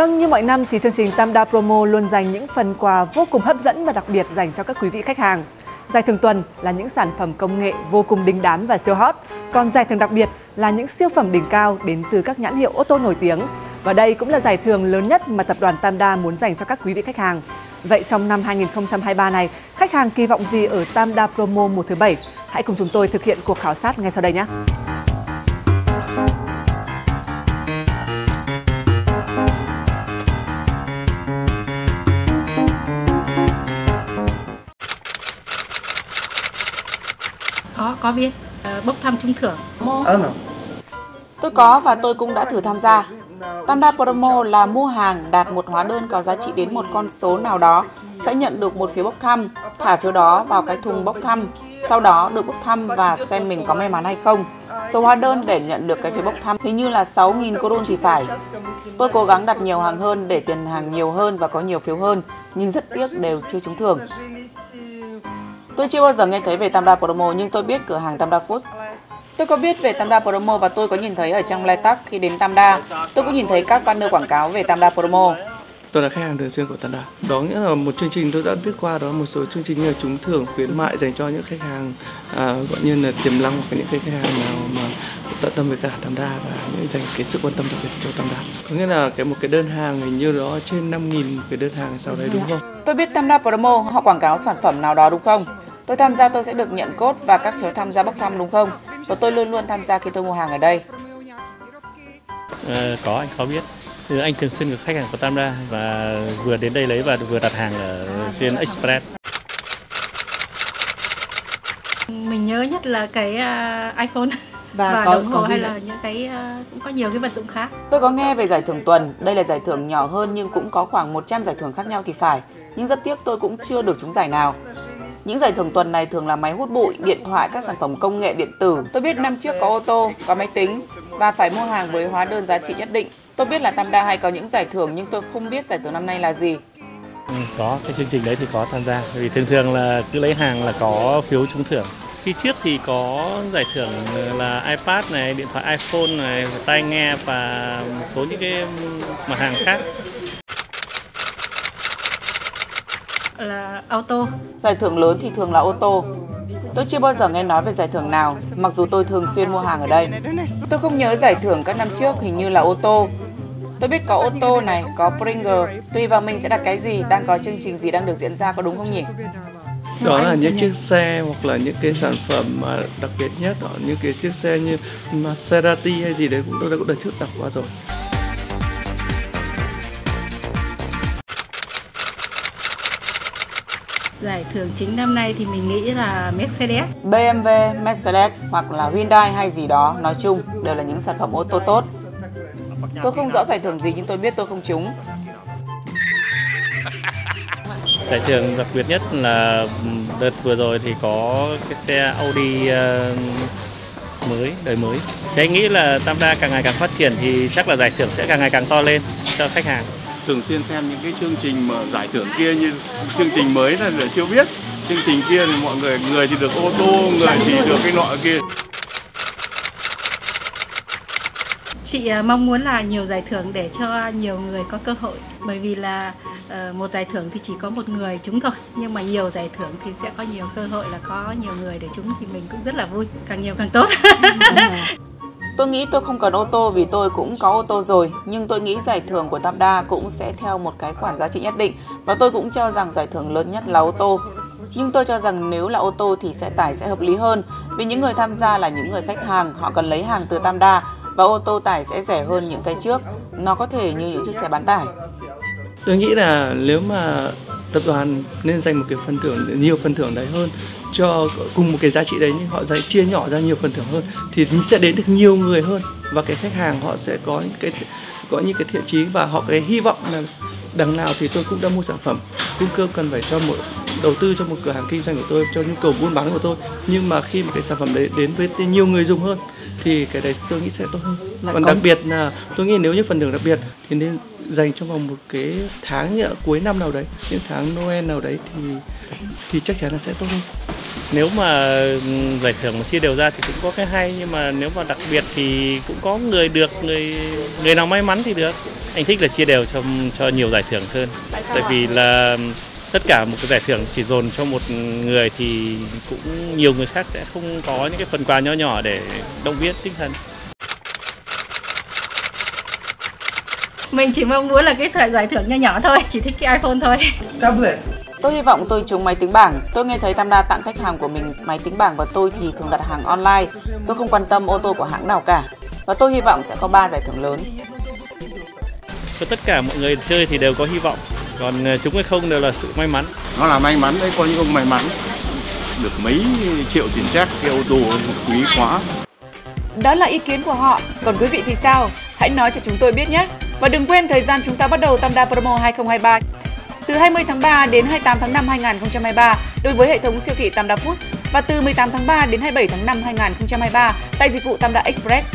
Vâng, như mọi năm thì chương trình Tam Đa Promo luôn dành những phần quà vô cùng hấp dẫn và đặc biệt dành cho các quý vị khách hàng. Giải thưởng tuần là những sản phẩm công nghệ vô cùng đình đám và siêu hot. Còn giải thưởng đặc biệt là những siêu phẩm đỉnh cao đến từ các nhãn hiệu ô tô nổi tiếng. Và đây cũng là giải thưởng lớn nhất mà tập đoàn Tam Đa muốn dành cho các quý vị khách hàng. Vậy trong năm 2023 này, khách hàng kỳ vọng gì ở Tam Đa Promo mùa thứ bảy? Hãy cùng chúng tôi thực hiện cuộc khảo sát ngay sau đây nhé. Có, biết. Ờ, bốc thăm trúng thưởng. Tôi có và tôi cũng đã thử tham gia. Tamda Promo là mua hàng đạt một hóa đơn có giá trị đến một con số nào đó sẽ nhận được một phiếu bốc thăm, thả phiếu đó vào cái thùng bốc thăm, sau đó được bốc thăm và xem mình có may mắn hay không. Số hóa đơn để nhận được cái phiếu bốc thăm hình như là 6.000 korun thì phải. Tôi cố gắng đặt nhiều hàng hơn để tiền hàng nhiều hơn và có nhiều phiếu hơn, nhưng rất tiếc đều chưa trúng thưởng. Tôi chưa bao giờ nghe thấy về Tamda Promo nhưng tôi biết cửa hàng Tamda Foods. Tôi có biết về Tamda Promo và tôi có nhìn thấy ở trang Letak khi đến Tamda. Tôi cũng nhìn thấy các banner quảng cáo về Tamda Promo. Tôi là khách hàng thường xuyên của Tanda. Đó nghĩa là một chương trình tôi đã biết qua đó là một số chương trình như là trúng thưởng khuyến mại dành cho những khách hàng à, gọi như là tiềm năng hoặc những cái khách hàng nào mà tận tâm với cả Tanda và những dành cái sự quan tâm đặc biệt cho Tanda. Có nghĩa là cái một cái đơn hàng hình như đó trên 5.000 cái đơn hàng sau đấy đúng không? Tôi biết Tamda Promo họ quảng cáo sản phẩm nào đó đúng không? Tôi tham gia tôi sẽ được nhận cốt và các phiếu tham gia bốc thăm đúng không? Và tôi luôn luôn tham gia khi tôi mua hàng ở đây. Ờ, có anh có biết Ừ, anh thường xuyên được khách hàng của Tamda và vừa đến đây lấy và vừa đặt hàng ở trên Express Mình nhớ nhất là cái à, iPhone Và và, có- đồng hồ có hay là những cái à, cũng có nhiều cái vật dụng khác. Tôi có nghe về giải thưởng tuần, đây là giải thưởng nhỏ hơn nhưng cũng có khoảng 100 giải thưởng khác nhau thì phải. Nhưng rất tiếc tôi cũng chưa được trúng giải nào. Những giải thưởng tuần này thường là máy hút bụi, điện thoại, các sản phẩm công nghệ điện tử. Tôi biết năm trước có ô tô, có máy tính và phải mua hàng với hóa đơn giá trị nhất định. Tôi biết là Tamda hay có những giải thưởng nhưng tôi không biết giải thưởng năm nay là gì. ừ, có cái chương trình đấy thì có tham gia vì thường thường là cứ lấy hàng là có phiếu trúng thưởng khi trước thì có giải thưởng là iPad này điện thoại iPhone này tai nghe và một số những cái mặt hàng khác Là auto. Giải thưởng lớn thì thường là ô tô. Tôi chưa bao giờ nghe nói về giải thưởng nào, mặc dù tôi thường xuyên mua hàng ở đây. Tôi không nhớ giải thưởng các năm trước hình như là ô tô. Tôi biết có ô tô này, có Pringle. Tùy vào mình sẽ đặt cái gì, đang có chương trình gì đang được diễn ra có đúng không nhỉ? Đó là những chiếc xe hoặc là những cái sản phẩm mà đặc biệt nhất đó những cái chiếc xe như Maserati hay gì đấy cũng tôi đã cũng được trước đọc qua rồi. Giải thưởng chính năm nay thì mình nghĩ là Mercedes. BMW, Mercedes hoặc là Hyundai hay gì đó, nói chung đều là những sản phẩm ô tô tốt. Tôi không rõ giải thưởng gì nhưng tôi biết tôi không trúng. giải thưởng đặc biệt nhất là đợt vừa rồi thì có cái xe Audi ờ, mới đời mới anh nghĩ là Tamda càng ngày càng phát triển thì chắc là giải thưởng sẽ càng ngày càng to lên cho khách hàng thường xuyên xem những cái chương trình mà giải thưởng kia như chương trình mới là là chưa biết. Chương trình kia thì mọi người người thì được ô tô người thì được cái nọ kia. Chị à, mong muốn là nhiều giải thưởng để cho nhiều người có cơ hội. Bởi vì là ờ, một giải thưởng thì chỉ có một người trúng thôi. Nhưng mà nhiều giải thưởng thì sẽ có nhiều cơ hội là có nhiều người để trúng thì mình cũng rất là vui càng nhiều càng tốt Tôi nghĩ tôi không cần ô tô vì tôi cũng có ô tô rồi, nhưng tôi nghĩ giải thưởng của Tamda cũng sẽ theo một cái khoản giá trị nhất định và tôi cũng cho rằng giải thưởng lớn nhất là ô tô. Nhưng tôi cho rằng nếu là ô tô thì sẽ tải sẽ hợp lý hơn vì những người tham gia là những người khách hàng, họ cần lấy hàng từ Tamda và ô tô tải sẽ rẻ hơn những cái trước. Nó có thể như những chiếc xe bán tải. Tôi nghĩ là nếu mà tập đoàn nên dành một cái phần thưởng nhiều phần thưởng đấy hơn cho cùng một cái giá trị đấy nhưng họ dạy chia nhỏ ra nhiều phần thưởng hơn thì sẽ đến được nhiều người hơn và cái khách hàng họ sẽ có những cái có những cái thiện chí và họ cái hy vọng là đằng nào thì tôi cũng đã mua sản phẩm. Cung cơ cần phải cho một đầu tư cho một cửa hàng kinh doanh của tôi cho nhu cầu buôn bán của tôi. Nhưng mà khi mà cái sản phẩm đấy đến với nhiều người dùng hơn thì cái đấy tôi nghĩ sẽ tốt hơn. Lại còn có- đặc biệt là tôi nghĩ nếu như phần thưởng đặc biệt thì nên dành trong vòng một cái tháng như là cuối năm nào đấy những tháng Noel nào đấy thì thì chắc chắn là sẽ tốt hơn nếu mà giải thưởng mà chia đều ra thì cũng có cái hay nhưng mà nếu mà đặc biệt thì cũng có người được người người nào may mắn thì được. Anh thích là chia đều cho cho nhiều giải thưởng hơn. Tại sao tại ạ? vì là tất cả một cái giải thưởng chỉ dồn cho một người thì cũng nhiều người khác sẽ không có những cái phần quà nhỏ nhỏ để động viên tinh thần. Mình chỉ mong muốn là cái thời giải thưởng nho nhỏ thôi chỉ thích cái iPhone thôi Tôi hy vọng tôi trúng máy tính bảng. Tôi nghe thấy Tamda tặng khách hàng của mình máy tính bảng và tôi thì thường đặt hàng online. Tôi không quan tâm ô tô của hãng nào cả. Và tôi hy vọng sẽ có 3 giải thưởng lớn. cho tất cả mọi người chơi thì đều có hy vọng còn ờ, chúng hay không đều là sự may mắn nó là may mắn đấy có những ông may mắn được mấy triệu tiền chắc cái ô tô quý quá Đó là ý kiến của họ. Còn quý vị thì sao? Hãy nói cho chúng tôi biết nhé. Và đừng quên thời gian chúng ta bắt đầu Tamda Promo 2023 từ 20 tháng 3 đến 28 tháng 5 2023 đối với hệ thống siêu thị Tamda Foods và từ 18 tháng 3 đến 27 tháng 5 2023 tại dịch vụ Tamda Express.